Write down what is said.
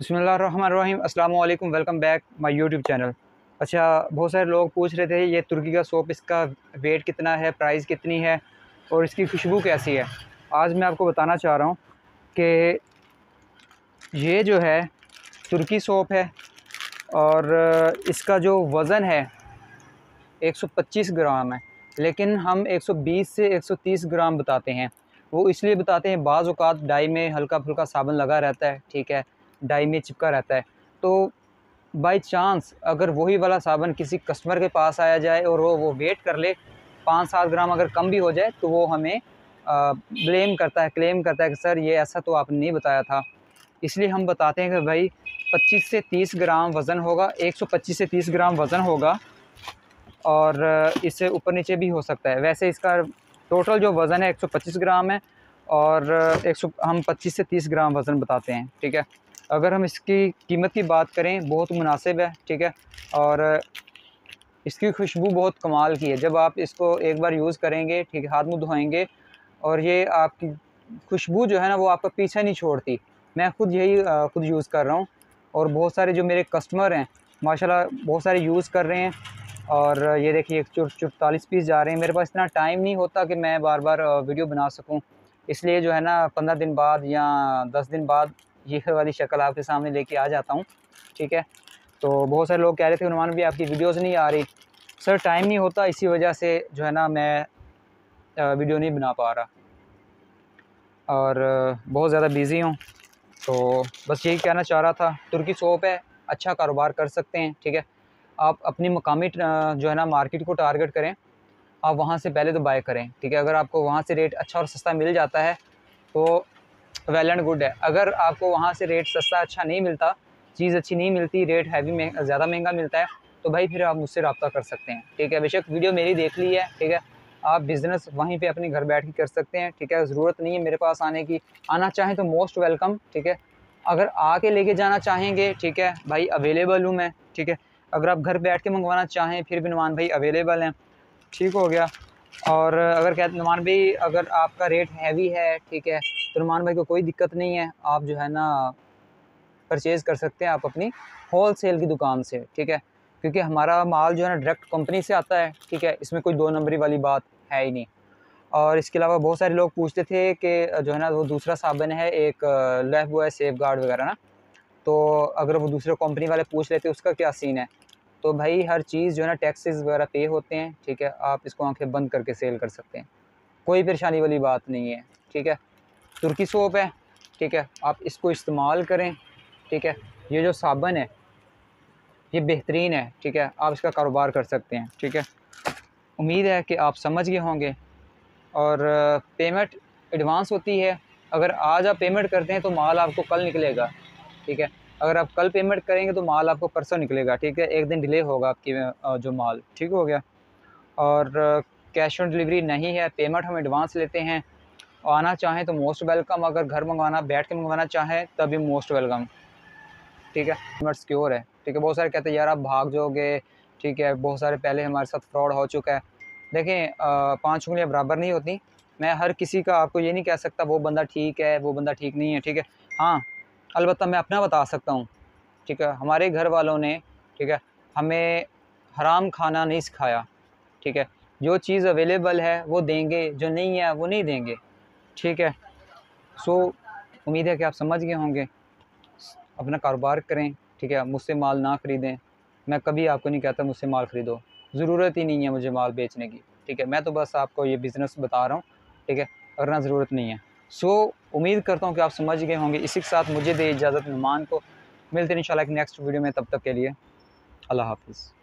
बसमीम अस्सलाम वालेकुम welcome back my YouTube channel. अच्छा बहुत सारे लोग पूछ रहे थे ये तुर्की का सोप, इसका वेट कितना है, प्राइस कितनी है और इसकी खुशबू कैसी है। आज मैं आपको बताना चाह रहा हूँ कि ये जो है, तुर्की सोप है और इसका जो वज़न है 125 ग्राम है। लेकिन हम 120 से 130 ग्राम बताते हैं। वो इसलिए बताते हैं, बाज़ अवत डाई में हल्का फुल्का साबुन लगा रहता है, ठीक है? डाई में चिपका रहता है। तो बाई चांस अगर वही वाला साबुन किसी कस्टमर के पास आया जाए और वो वो वेट कर ले पाँच सात ग्राम अगर कम भी हो जाए तो वो हमें ब्लेम करता है क्लेम करता है कि, सर, ये ऐसा तो आपने नहीं बताया था। इसलिए हम बताते हैं कि भाई 25 से 30 ग्राम वज़न होगा 125 से 30 ग्राम वज़न होगा और इससे ऊपर नीचे भी हो सकता है। वैसे इसका टोटल जो वज़न है 125 ग्राम है और एक हम 25 से 30 ग्राम वज़न बताते हैं, ठीक है? अगर हम इसकी कीमत की बात करें, बहुत मुनासिब है, ठीक है? और इसकी खुशबू बहुत कमाल की है। जब आप इसको एक बार यूज़ करेंगे, ठीक है, हाथ मुँह धोएँगे और ये आपकी खुशबू जो है ना, वो आपका पीछा नहीं छोड़ती। मैं ख़ुद यही खुद यूज़ कर रहा हूँ और बहुत सारे जो मेरे कस्टमर हैं, माशाल्लाह बहुत सारे यूज़ कर रहे हैं और ये देखिए, एक चौतालीस पीस जा रहे हैं। मेरे पास इतना टाइम नहीं होता कि मैं बार बार वीडियो बना सकूँ। इसलिए जो है ना, पंद्रह दिन बाद या दस दिन बाद ये वाली शक्ल आपके सामने लेके आ जाता हूँ, ठीक है? तो बहुत सारे लोग कह रहे थे उन्मान भी आपकी वीडियोस नहीं आ रही। सर, टाइम नहीं होता, इसी वजह से जो है ना, मैं वीडियो नहीं बना पा रहा। और बहुत ज़्यादा बिज़ी हूँ तो बस यही कहना चाह रहा था, तुर्की सोप है अच्छा कारोबार कर सकते हैं, ठीक है? आप अपनी मकामी जो है ना, मार्केट को टारगेट करें, आप वहाँ से पहले तो बाय करें, ठीक है? अगर आपको वहाँ से रेट अच्छा और सस्ता मिल जाता है तो वेल एंड गुड है। अगर आपको वहाँ से रेट सस्ता अच्छा नहीं मिलता, चीज़ अच्छी नहीं मिलती रेट हैवी में, ज़्यादा महँगा मिलता है तो भाई फिर आप मुझसे रब्ता कर सकते हैं। ठीक है, बेशक वीडियो मेरी देख ली है, ठीक है। आप बिज़नेस वहीं पे अपने घर बैठ के कर सकते हैं, ठीक है। ज़रूरत नहीं है मेरे पास आने की। आना चाहें तो मोस्ट वेलकम ठीक है। अगर आके लेके जाना चाहेंगे, ठीक है, भाई अवेलेबल हूँ मैं, ठीक है। अगर आप घर बैठ के मंगवाना चाहें, फिर भी नुमान भाई अवेलेबल हैं। ठीक हो गया। और अगर कहते नुमान भाई, अगर आपका रेट हैवी है, ठीक है तो नुमान भाई को कोई दिक्कत नहीं है, आप जो है ना परचेज़ कर सकते हैं आप अपनी होल सेल की दुकान से, ठीक है? क्योंकि हमारा माल जो है ना डायरेक्ट कंपनी से आता है, ठीक है? इसमें कोई दो नंबरी वाली बात है ही नहीं। और इसके अलावा बहुत सारे लोग पूछते थे कि जो है ना वो दूसरा साबन है, एक लेफ है सेफ़ गार्ड वगैरह ना। तो अगर वो दूसरे कंपनी वाले पूछ लेते उसका क्या सीन है? तो भाई हर चीज़ जो है ना टैक्सेस वगैरह पे होते हैं, ठीक है? आप इसको आँखें बंद करके सेल कर सकते हैं। कोई परेशानी वाली बात नहीं है, ठीक है? तुर्की सोप है, ठीक है? आप इसको इस्तेमाल करें, ठीक है? ये जो साबन है, ये बेहतरीन है, ठीक है? आप इसका कारोबार कर सकते हैं, ठीक है? उम्मीद है कि आप समझ गए होंगे। और पेमेंट एडवांस होती है। अगर आज आप पेमेंट करते हैं तो माल आपको कल निकलेगा, ठीक है? अगर आप कल पेमेंट करेंगे तो माल आपको परसों निकलेगा, ठीक है? एक दिन डिले होगा आपकी जो माल, ठीक हो गया? और कैश ऑन डिलीवरी नहीं है, पेमेंट हम एडवांस लेते हैं। आना चाहें तो मोस्ट वेलकम अगर घर मंगवाना, बैठ के मंगवाना चाहें, तभी मोस्ट वेलकम ठीक है? पेमेंट सिक्योर है। ठीक है? बहुत सारे कहते हैं, यार, आप भाग जाओगे। ठीक है? बहुत सारे पहले हमारे साथ फ्रॉड हो चुका है। देखें पाँच उंगलियाँ बराबर नहीं होती। मैं हर किसी का आपको ये नहीं कह सकता, वो बंदा ठीक है, वो बंदा ठीक नहीं है। ठीक है? हाँ अलबत्त मैं अपना बता सकता हूँ। ठीक है? हमारे घर वालों ने, ठीक है, हमें हराम खाना नहीं सिखाया। ठीक है? जो चीज़ अवेलेबल है, वो देंगे, जो नहीं है, वो नहीं देंगे। ठीक है। सो उम्मीद है कि आप समझ गए होंगे। अपना कारोबार करें ठीक है। मुझसे माल ना ख़रीदें। मैं कभी आपको नहीं कहता मुझसे माल ख़रीदो। ज़रूरत ही नहीं है मुझे माल बेचने की ठीक है। मैं तो बस आपको ये बिज़नेस बता रहा हूँ ठीक है। वरना ज़रूरत नहीं है। सो so, उम्मीद करता हूँ कि आप समझ गए होंगे। इसी के साथ मुझे दे इजाज़त मेहमान को। मिलते हैं इंशाल्लाह नेक्स्ट वीडियो में। तब तक के लिए अल्लाह हाफिज़।